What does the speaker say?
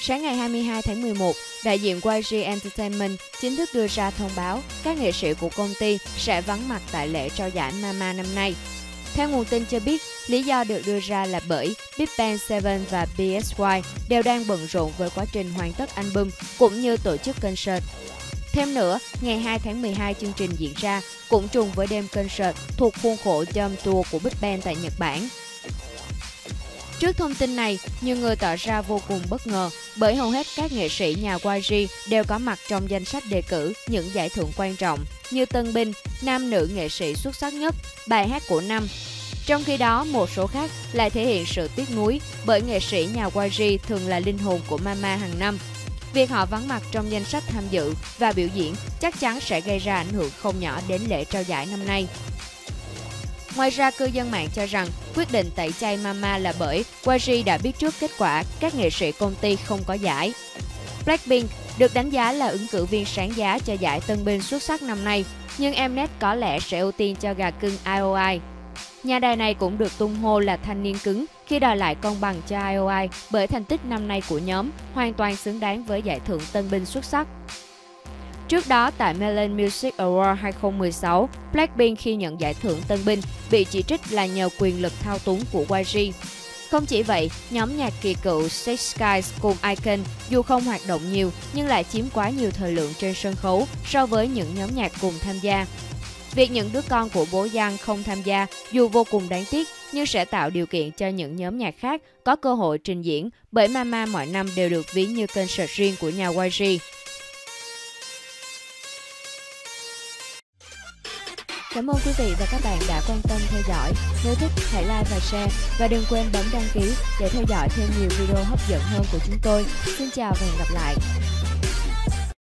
Sáng ngày 22 tháng 11, đại diện YG Entertainment chính thức đưa ra thông báo các nghệ sĩ của công ty sẽ vắng mặt tại lễ trao giải Mama năm nay. Theo nguồn tin cho biết, lý do được đưa ra là bởi Big Bang 7 và BSY đều đang bận rộn với quá trình hoàn tất album cũng như tổ chức concert. Thêm nữa, ngày 2 tháng 12 chương trình diễn ra cũng trùng với đêm concert thuộc khuôn khổ Jump Tour của Big Bang tại Nhật Bản. Trước thông tin này, nhiều người tỏ ra vô cùng bất ngờ bởi hầu hết các nghệ sĩ nhà YG đều có mặt trong danh sách đề cử những giải thưởng quan trọng như tân binh, nam nữ nghệ sĩ xuất sắc nhất, bài hát của năm. Trong khi đó, một số khác lại thể hiện sự tiếc nuối bởi nghệ sĩ nhà YG thường là linh hồn của Mama hàng năm. Việc họ vắng mặt trong danh sách tham dự và biểu diễn chắc chắn sẽ gây ra ảnh hưởng không nhỏ đến lễ trao giải năm nay. Ngoài ra, cư dân mạng cho rằng quyết định tẩy chay Mama là bởi YG đã biết trước kết quả các nghệ sĩ công ty không có giải. Blackpink được đánh giá là ứng cử viên sáng giá cho giải tân binh xuất sắc năm nay, nhưng Mnet có lẽ sẽ ưu tiên cho gà cưng IOI. Nhà đài này cũng được tung hô là thanh niên cứng khi đòi lại công bằng cho IOI bởi thành tích năm nay của nhóm hoàn toàn xứng đáng với giải thưởng tân binh xuất sắc. Trước đó, tại Melon Music Award 2016, Blackpink khi nhận giải thưởng tân binh bị chỉ trích là nhờ quyền lực thao túng của YG. Không chỉ vậy, nhóm nhạc kỳ cựu Six Skies cùng Icon dù không hoạt động nhiều nhưng lại chiếm quá nhiều thời lượng trên sân khấu so với những nhóm nhạc cùng tham gia. Việc những đứa con của bố Giang không tham gia dù vô cùng đáng tiếc nhưng sẽ tạo điều kiện cho những nhóm nhạc khác có cơ hội trình diễn bởi Mama mọi năm đều được ví như concert riêng của nhà YG. Cảm ơn quý vị và các bạn đã quan tâm theo dõi. Nếu thích, hãy like và share. Và đừng quên bấm đăng ký để theo dõi thêm nhiều video hấp dẫn hơn của chúng tôi. Xin chào và hẹn gặp lại.